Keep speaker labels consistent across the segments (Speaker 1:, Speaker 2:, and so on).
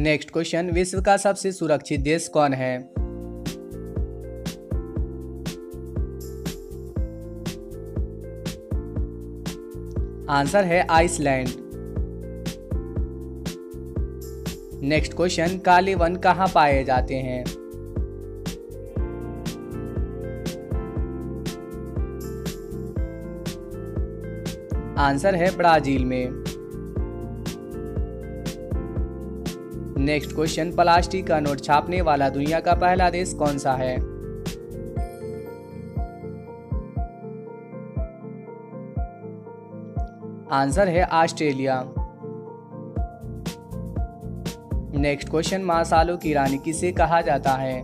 Speaker 1: Next question, विश्व का सबसे सुरक्षित देश कौन है? आंसर है आइसलैंड। नेक्स्ट क्वेश्चन, काले वन कहाँ पाए जाते हैं? आंसर है ब्राज़ील में। नेक्स्ट क्वेश्चन, प्लास्टिक का नोट छापने वाला दुनिया का पहला देश कौन सा है? आंसर है ऑस्ट्रेलिया। नेक्स्ट क्वेश्चन माँ सालों की रानी किसे कहा जाता है?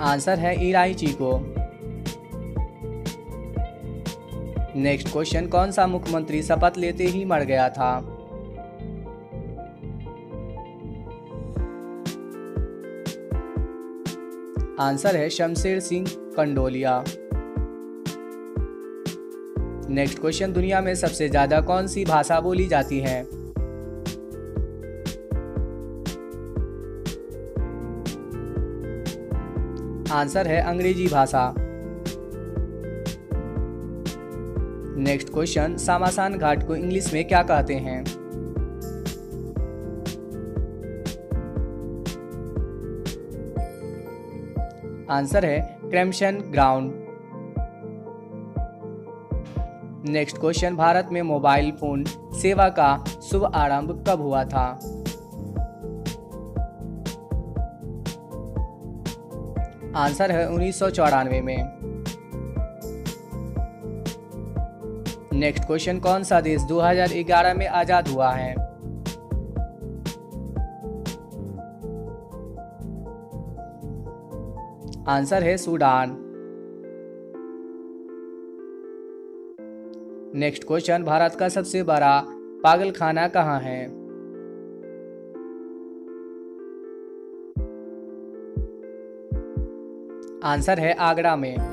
Speaker 1: आंसर है इराइची को। नेक्स्ट क्वेश्चन कौन सा मुख्यमंत्री शपथ लेते ही मर गया था? आंसर है शमशेर सिंह, कंडोलिया। नेक्स्ट क्वेश्चन दुनिया में सबसे ज़्यादा कौन सी भाषा बोली जाती है? आंसर है अंग्रेज़ी भाषा। नेक्स्ट क्वेश्चन सामासान घाट को इंग्लिश में क्या कहते हैं? आंसर है cremation ground next question Bharat में मोबाइल फ़ोन सेवा का शुभ आरंभ कब हुआ था? आंसर है, उन्नीस सौ चौरानवे में। नेक्स्ट क्वेश्चन कौन सा देश 2011 में आज़ाद हुआ है? आंसर है सूडान। नेक्स्ट क्वेश्चन, भारत का सबसे बड़ा पागल खाना कहाँ है? आंसर है आगरा में।